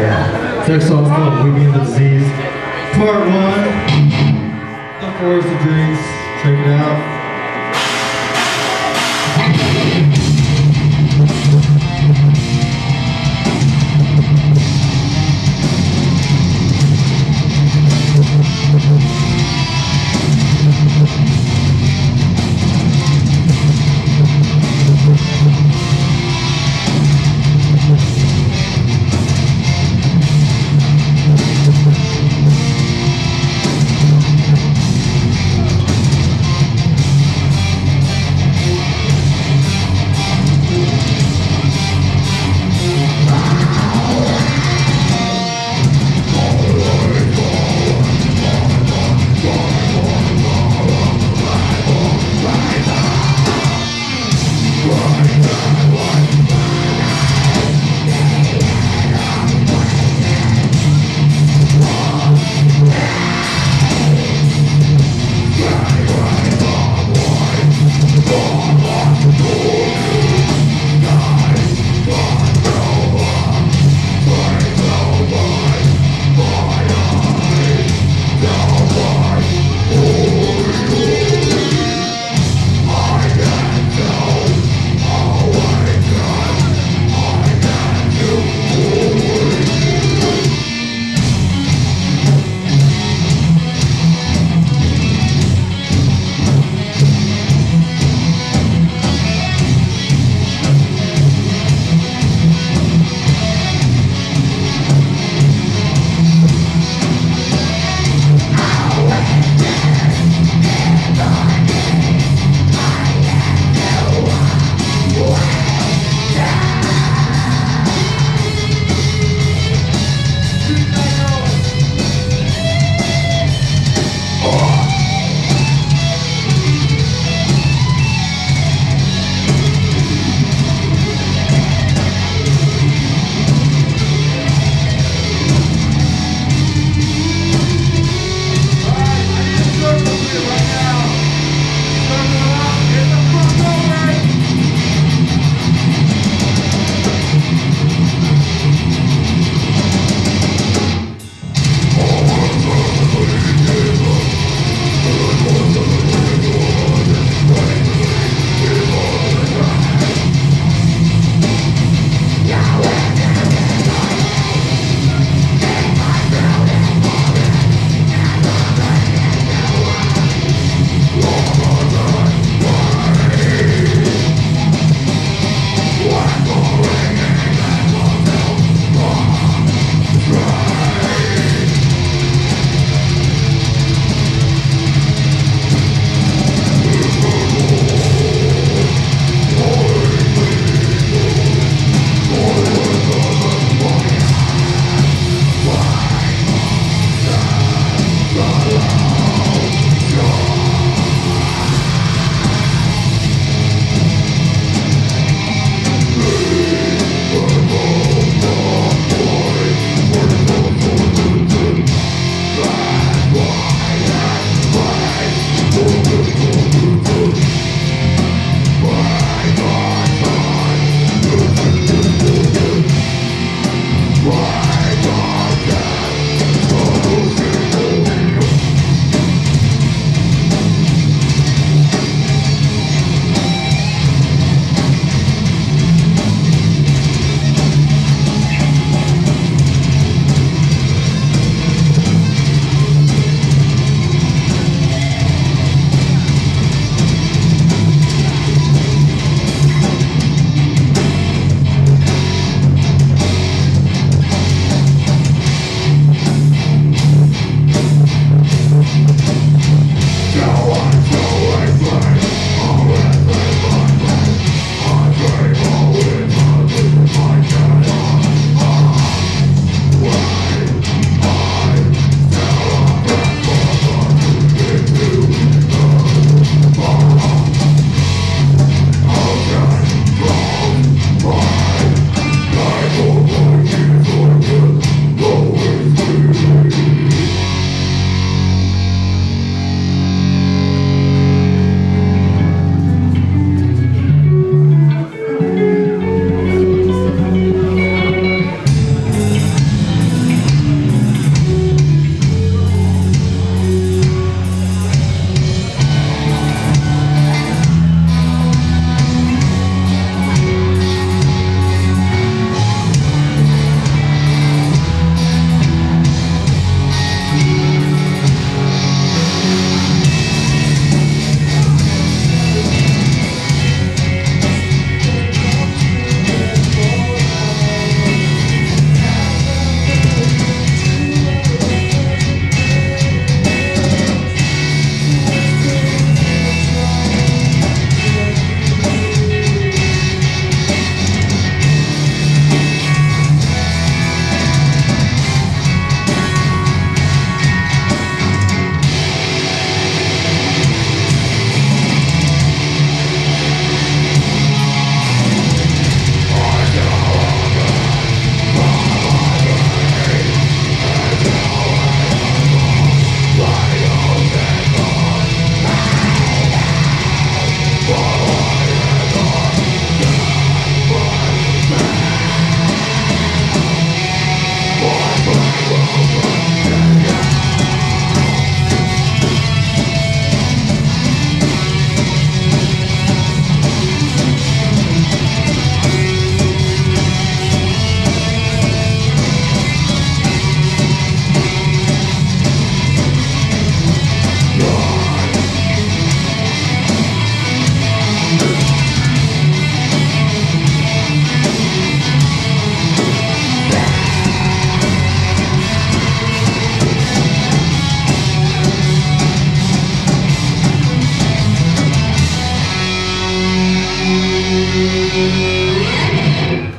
Yeah. Next song's called mean the Disease. Part one. The Forest of Dreams. Check it out.